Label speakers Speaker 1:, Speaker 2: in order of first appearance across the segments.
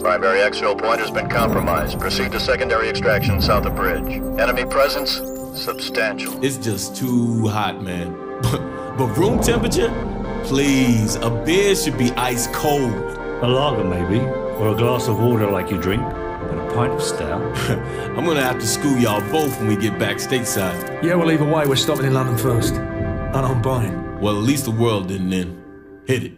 Speaker 1: Primary exfil point has been compromised. Proceed to secondary extraction south of bridge. Enemy presence? Substantial.
Speaker 2: It's just too hot, man. but room temperature? Please, a beer should be ice cold.
Speaker 3: A lager, maybe, or a glass of water like you drink pint of stout.
Speaker 2: I'm gonna have to school y'all both when we get back stateside.
Speaker 4: Yeah, well, either way, we're stopping in London first. And I'm buying.
Speaker 2: Well, at least the world didn't end. Hit it.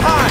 Speaker 5: high.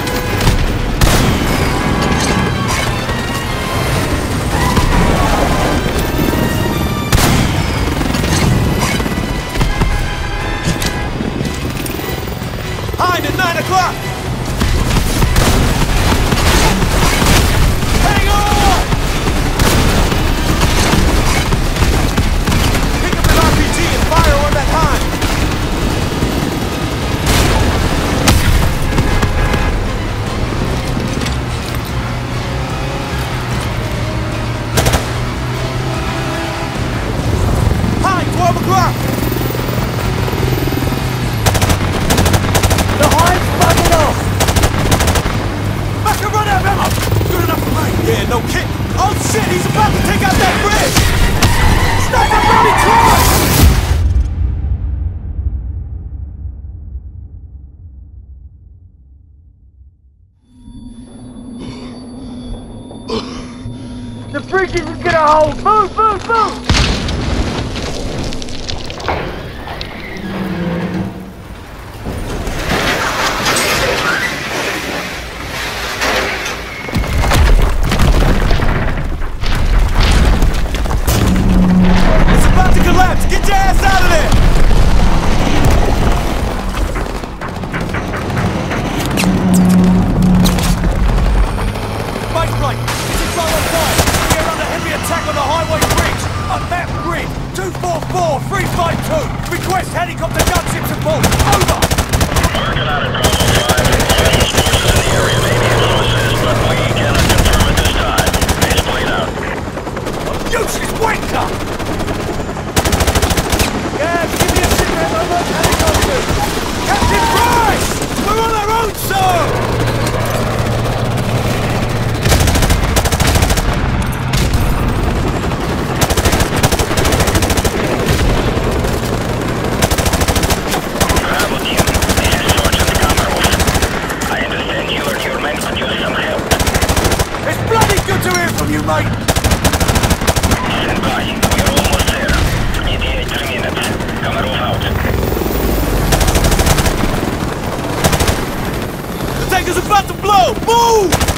Speaker 5: Ow! Move, move, move! 2, request helicopter gunship support!
Speaker 6: tank is
Speaker 5: about to blow! Move!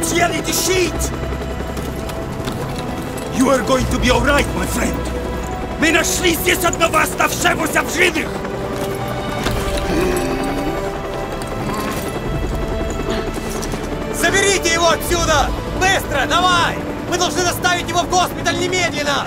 Speaker 5: God's reality sheet! You are going to be alright, my friend. Мы нашли здесь одного оставшегося в живых!
Speaker 7: Заберите его отсюда! Быстро, давай! Мы должны доставить его в госпиталь немедленно!